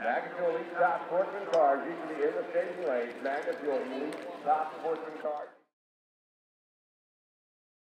Magna Fuel Elite Top Sportsman cars usually in the station lanes. Magna Fuel Elite Top Sportsman cars.